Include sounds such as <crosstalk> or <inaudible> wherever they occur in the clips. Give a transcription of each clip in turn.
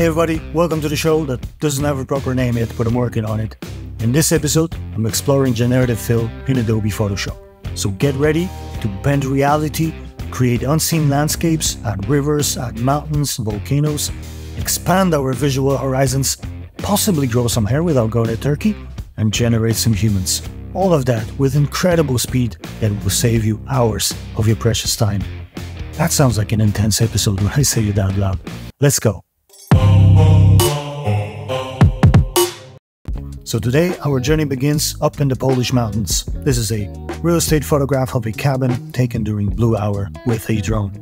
Hey everybody, welcome to the show that doesn't have a proper name yet, but I'm working on it. In this episode, I'm exploring generative fill in Adobe Photoshop. So get ready to bend reality, create unseen landscapes, add rivers, add mountains, volcanoes, expand our visual horizons, possibly grow some hair without going to Turkey, and generate some humans. All of that with incredible speed that will save you hours of your precious time. That sounds like an intense episode when I say it out loud. Let's go. So today our journey begins up in the Polish mountains. This is a real estate photograph of a cabin taken during blue hour with a drone.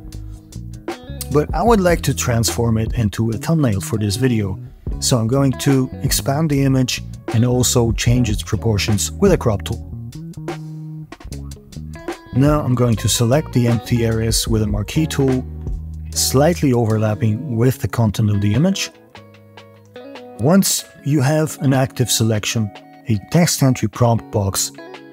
But I would like to transform it into a thumbnail for this video. So I'm going to expand the image and also change its proportions with a crop tool. Now I'm going to select the empty areas with a marquee tool, slightly overlapping with the content of the image once you have an active selection, a text entry prompt box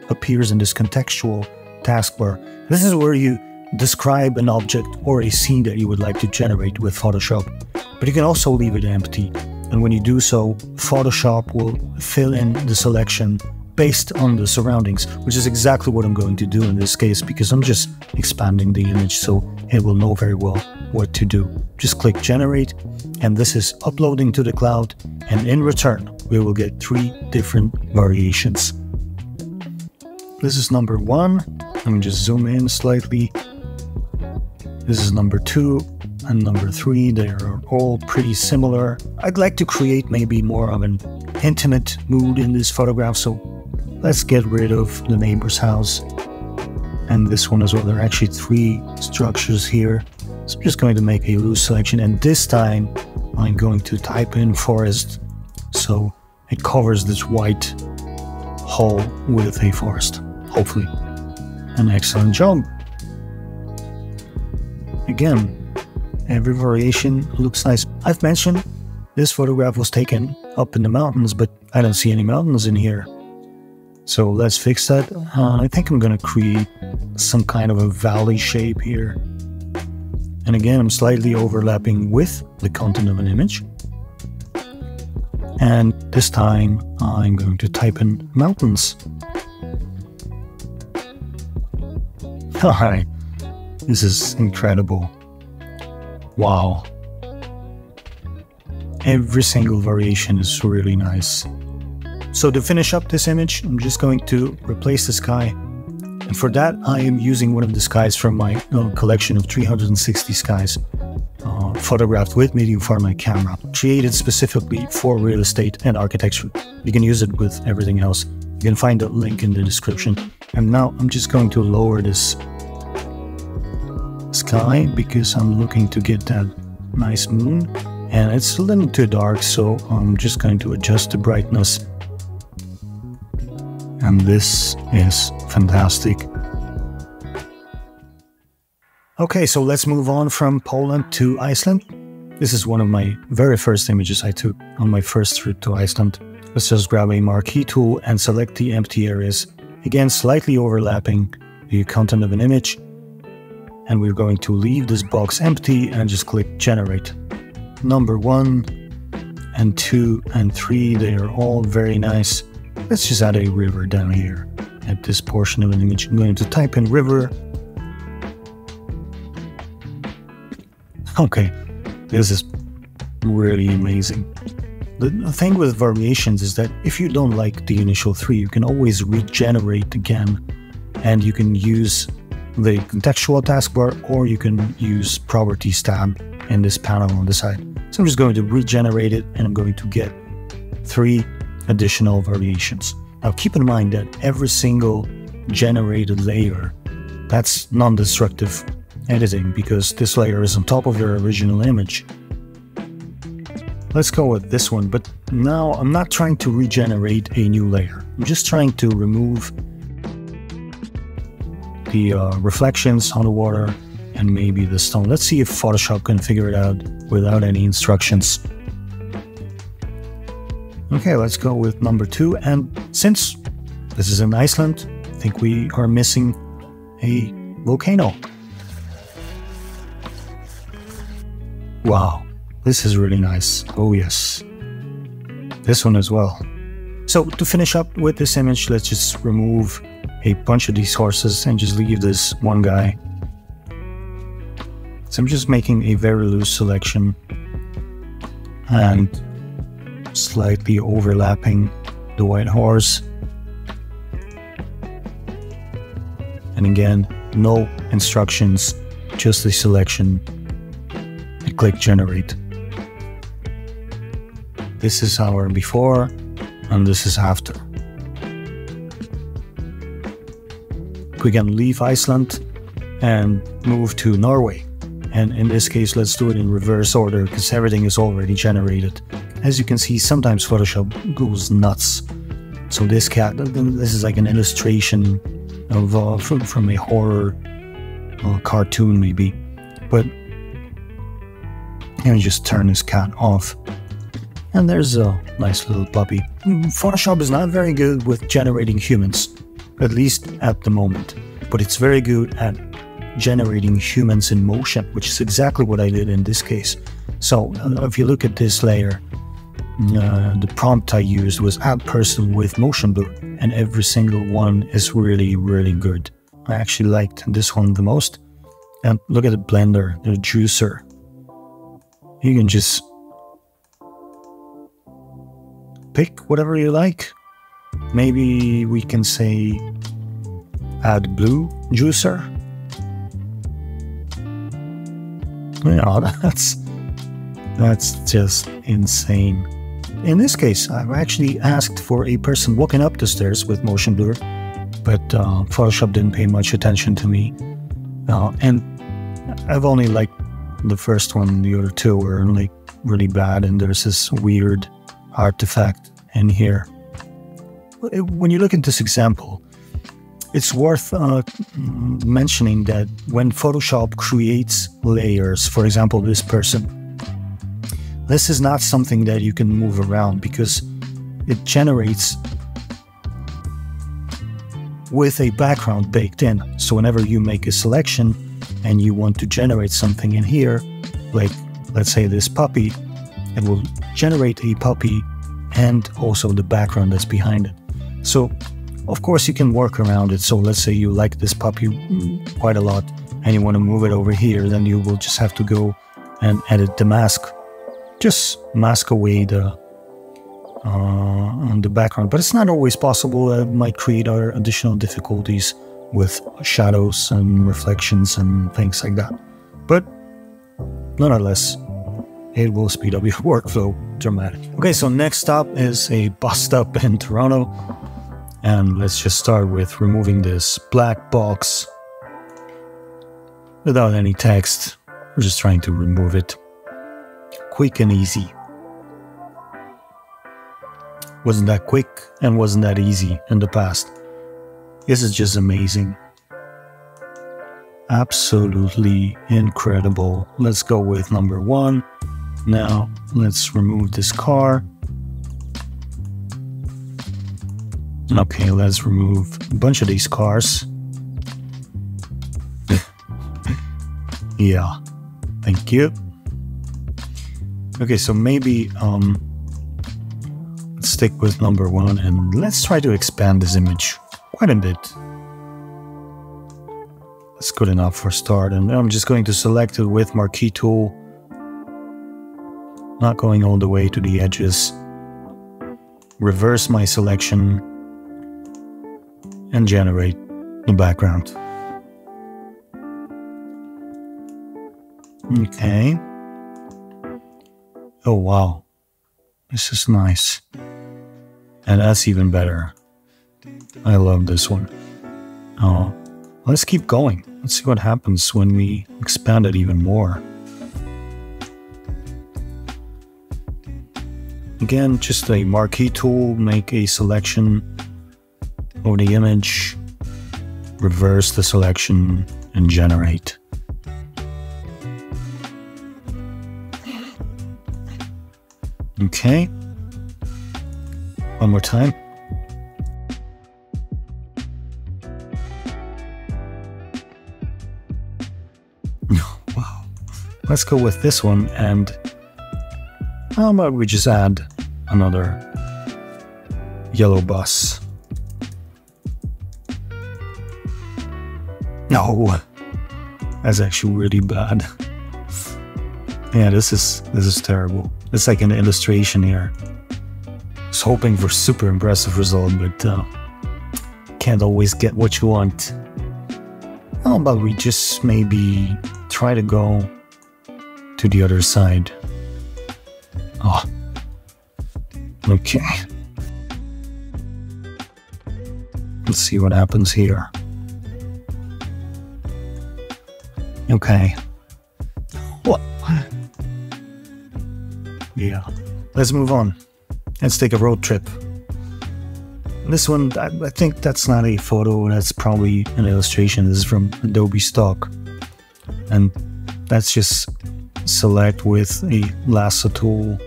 appears in this contextual taskbar. This is where you describe an object or a scene that you would like to generate with Photoshop. But you can also leave it empty. And when you do so, Photoshop will fill in the selection based on the surroundings, which is exactly what I'm going to do in this case because I'm just expanding the image so it will know very well what to do. Just click generate and this is uploading to the cloud and in return we will get three different variations. This is number one. Let me just zoom in slightly. This is number two and number three. They are all pretty similar. I'd like to create maybe more of an intimate mood in this photograph, so let's get rid of the neighbor's house and this one as well. There are actually three structures here. So I'm just going to make a loose selection and this time I'm going to type in forest so it covers this white hole with a forest, hopefully. An excellent job. Again, every variation looks nice. I've mentioned this photograph was taken up in the mountains, but I don't see any mountains in here. So let's fix that. Uh, I think I'm going to create some kind of a valley shape here. And again, I'm slightly overlapping with the content of an image. And this time I'm going to type in mountains. <laughs> Alright, this is incredible. Wow. Every single variation is really nice. So to finish up this image, I'm just going to replace the sky and for that, I am using one of the skies from my uh, collection of 360 skies, uh, photographed with medium format camera, created specifically for real estate and architecture. You can use it with everything else. You can find the link in the description. And now I'm just going to lower this sky because I'm looking to get that nice moon. And it's a little too dark, so I'm just going to adjust the brightness and this is fantastic. Okay, so let's move on from Poland to Iceland. This is one of my very first images I took on my first trip to Iceland. Let's just grab a marquee tool and select the empty areas, again slightly overlapping the content of an image. And we're going to leave this box empty and just click generate. Number one and two and three, they are all very nice. Let's just add a river down here at this portion of an image. I'm going to type in river. Okay, this is really amazing. The thing with variations is that if you don't like the initial three, you can always regenerate again and you can use the contextual taskbar or you can use properties tab in this panel on the side. So I'm just going to regenerate it and I'm going to get three additional variations. Now keep in mind that every single generated layer, that's non-destructive editing because this layer is on top of your original image. Let's go with this one, but now I'm not trying to regenerate a new layer. I'm just trying to remove the uh, reflections on the water and maybe the stone. Let's see if Photoshop can figure it out without any instructions. Okay, let's go with number two. And since this is in Iceland, I think we are missing a volcano. Wow, This is really nice. Oh yes. This one as well. So to finish up with this image, let's just remove a bunch of these horses and just leave this one guy. So I'm just making a very loose selection and slightly overlapping the white horse. And again, no instructions, just a selection and click generate. This is our before and this is after. We can leave Iceland and move to Norway. And in this case, let's do it in reverse order because everything is already generated. As you can see, sometimes Photoshop goes nuts. So this cat, this is like an illustration of uh, from, from a horror uh, cartoon maybe. But and just turn this cat off. And there's a nice little puppy. Photoshop is not very good with generating humans, at least at the moment, but it's very good at generating humans in motion, which is exactly what I did in this case. So uh, if you look at this layer, uh, the prompt I used was add person with motion blur, and every single one is really, really good. I actually liked this one the most. And look at the blender, the juicer. You can just pick whatever you like. Maybe we can say add blue juicer. <laughs> Yeah, that's that's just insane. In this case, I've actually asked for a person walking up the stairs with motion blur, but uh, Photoshop didn't pay much attention to me. Uh, and I've only liked the first one, the other two were like really bad, and there's this weird artifact in here. When you look at this example, it's worth uh, mentioning that when Photoshop creates layers, for example, this person, this is not something that you can move around because it generates with a background baked in. So whenever you make a selection and you want to generate something in here, like let's say this puppy, it will generate a puppy and also the background that's behind it. So, of course, you can work around it. So, let's say you like this puppy quite a lot and you want to move it over here, then you will just have to go and edit the mask. Just mask away the uh, the background, but it's not always possible. It might create other additional difficulties with shadows and reflections and things like that. But nonetheless, it will speed up your <laughs> workflow dramatically. Okay, so next up is a bus stop in <laughs> Toronto. And let's just start with removing this black box without any text. We're just trying to remove it. Quick and easy. Wasn't that quick and wasn't that easy in the past. This is just amazing. Absolutely incredible. Let's go with number one. Now, let's remove this car. Okay, let's remove a bunch of these cars. <laughs> yeah, thank you. Okay, so maybe um, let's stick with number one and let's try to expand this image quite a bit. That's good enough for start. And I'm just going to select it with marquee tool not going all the way to the edges. Reverse my selection and generate the background. Okay. Oh wow, this is nice. And that's even better. I love this one. Oh, let's keep going. Let's see what happens when we expand it even more. Again, just a marquee tool, make a selection of the image, reverse the selection, and generate. Okay. One more time. <laughs> wow. Let's go with this one and How about we just add another yellow bus? No, that's actually really bad. <laughs> Yeah, this is this is terrible. It's like an illustration here. Was hoping for super impressive result, but uh, can't always get what you want. How about we just maybe try to go to the other side? Oh, okay. Let's see what happens here. Okay. What? Yeah. Let's move on. Let's take a road trip. This one, I, I think that's not a photo, that's probably an illustration. This is from Adobe Stock. And let's just select with a lasso tool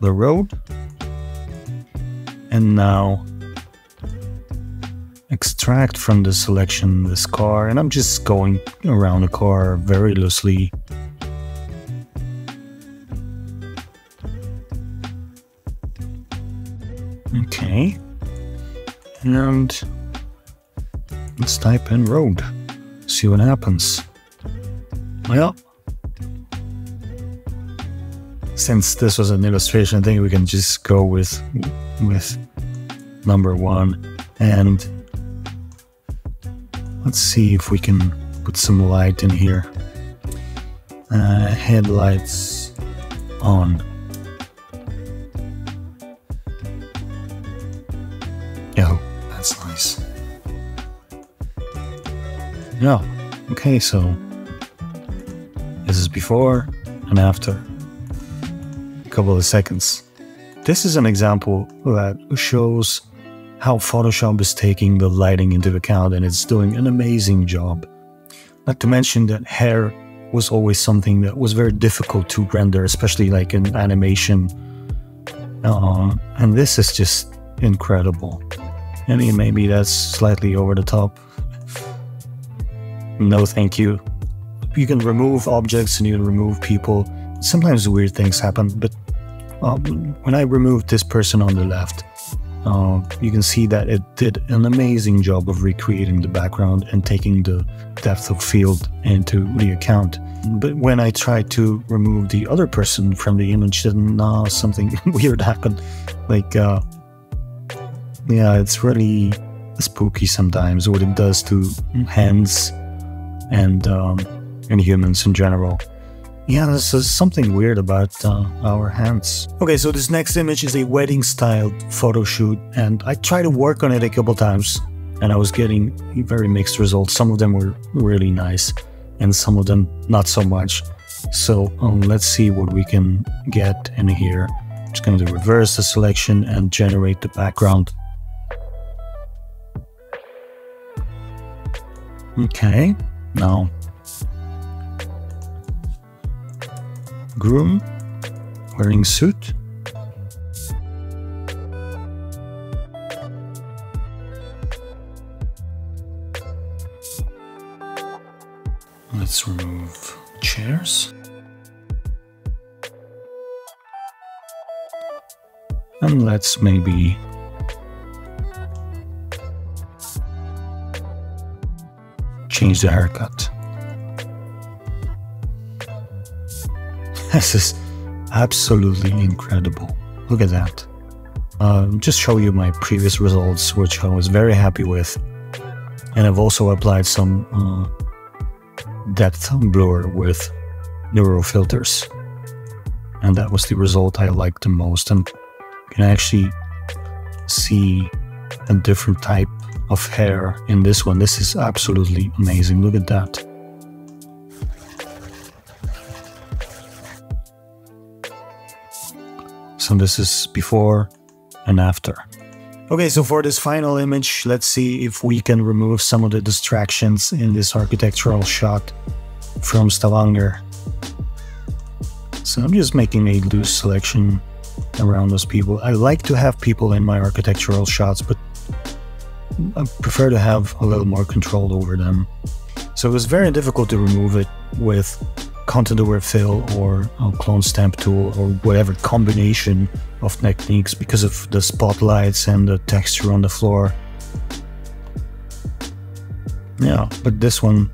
the road. And now extract from the selection this car and I'm just going around the car very loosely. And let's type in road. See what happens. Well, since this was an illustration, I think we can just go with with number one and Let's see if we can put some light in here. Uh, headlights on. Yeah, okay, so this is before and after. A couple of seconds. This is an example that shows how Photoshop is taking the lighting into account and it's doing an amazing job. Not to mention that hair was always something that was very difficult to render, especially like in animation. Uh, and this is just incredible. I mean, maybe that's slightly over the top. No, thank you. You can remove objects and you can remove people. Sometimes weird things happen, but uh, when I removed this person on the left, uh, you can see that it did an amazing job of recreating the background and taking the depth of field into the account. But when I tried to remove the other person from the image, then uh, something <laughs> weird happened. Like, uh, yeah, it's really spooky sometimes what it does to hands and um, and humans in general. Yeah, there's something weird about uh, our hands. Okay, so this next image is a wedding styled photo shoot, and I tried to work on it a couple times, and I was getting very mixed results. Some of them were really nice, and some of them not so much. So um, let's see what we can get in here. I'm just going to reverse the selection and generate the background. Okay, now groom wearing suit. Let's remove chairs. And let's maybe change the haircut. <laughs> This is absolutely incredible. Look at that. Um, just show you my previous results, which I was very happy with. And I've also applied some uh, depth blur with neural filters. And that was the result I liked the most. And you can actually see a different type of hair in this one. This is absolutely amazing. Look at that. So this is before and after. Okay, so for this final image, let's see if we can remove some of the distractions in this architectural shot from Stavanger. So I'm just making a loose selection around those people. I like to have people in my architectural shots, but I prefer to have a little more control over them. So it was very difficult to remove it with content aware fill or a clone stamp tool or whatever combination of techniques because of the spotlights and the texture on the floor. Yeah, but this one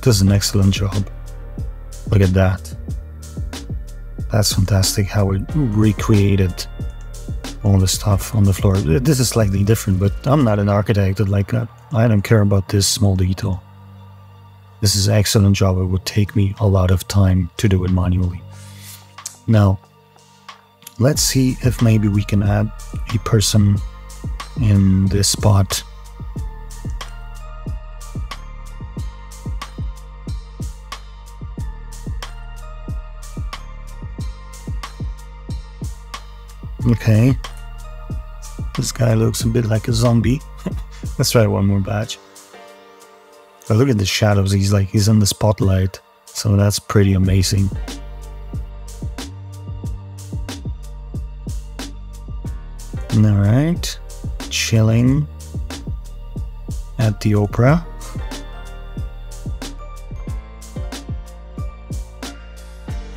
does an excellent job. Look at that. That's fantastic how it recreated all the stuff on the floor. This is slightly different, but I'm not an architect like that. I don't care about this small detail. This is excellent job. It would take me a lot of time to do it manually. Now, let's see if maybe we can add a person in this spot. Okay. This guy looks a bit like a zombie. <laughs> Let's try one more batch. But look at the shadows. He's like, he's in the spotlight. So that's pretty amazing. Alright. Chilling at the opera.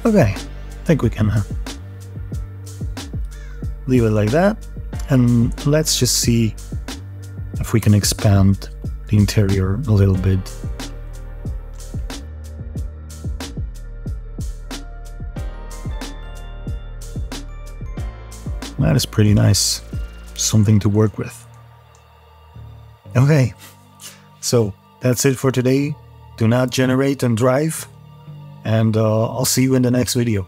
Okay, I think we can uh, leave it like that. And let's just see if we can expand the interior a little bit. That is pretty nice. Something to work with. Okay, so that's it for today. Do not generate and drive, and uh, I'll see you in the next video.